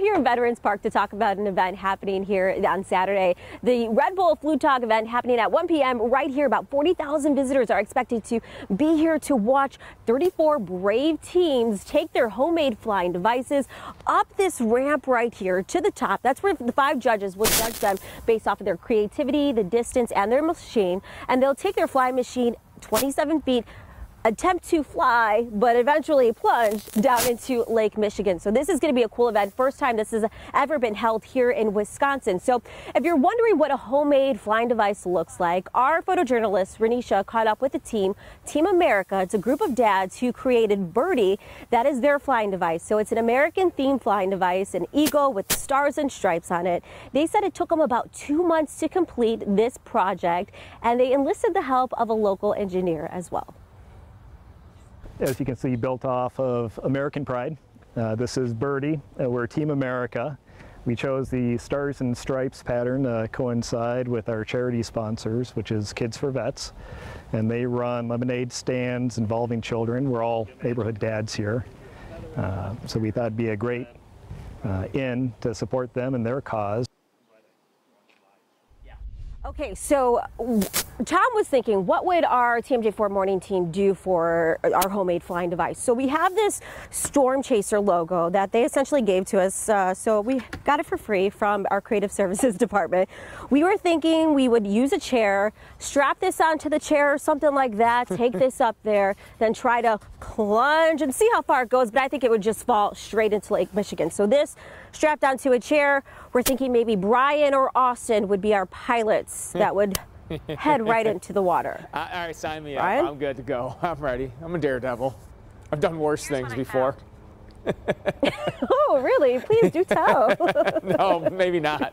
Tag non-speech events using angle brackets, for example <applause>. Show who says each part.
Speaker 1: here in Veterans Park to talk about an event happening here on Saturday. The Red Bull Flugtag event happening at 1 p.m. right here. About 40,000 visitors are expected to be here to watch 34 brave teams take their homemade flying devices up this ramp right here to the top. That's where the five judges will judge them based off of their creativity, the distance, and their machine. And they'll take their flying machine 27 feet attempt to fly, but eventually plunge down into Lake Michigan. So this is going to be a cool event. First time this has ever been held here in Wisconsin. So if you're wondering what a homemade flying device looks like, our photojournalist Renisha caught up with the team, Team America. It's a group of dads who created Birdie. That is their flying device. So it's an American themed flying device, an eagle with stars and stripes on it. They said it took them about two months to complete this project, and they enlisted the help of a local engineer as well
Speaker 2: as you can see, built off of American Pride. Uh, this is Birdie. Uh, we're Team America. We chose the Stars and Stripes pattern to coincide with our charity sponsors, which is Kids for Vets. And they run lemonade stands involving children. We're all neighborhood dads here. Uh, so we thought it'd be a great uh, in to support them and their cause.
Speaker 1: Okay, so Tom was thinking, what would our TMJ4 morning team do for our homemade flying device? So we have this Storm Chaser logo that they essentially gave to us. Uh, so we got it for free from our creative <laughs> services department. We were thinking we would use a chair, strap this onto the chair or something like that, take this up <laughs> there, then try to plunge and see how far it goes. But I think it would just fall straight into Lake Michigan. So this strapped onto a chair, we're thinking maybe Brian or Austin would be our pilots that would <laughs> head right into the water. <laughs>
Speaker 3: All right, sign me Ryan? up. I'm good to go. <laughs> I'm ready. I'm a daredevil. I've done worse Here's things before.
Speaker 1: oh, really? Please do tell.
Speaker 3: no, maybe not.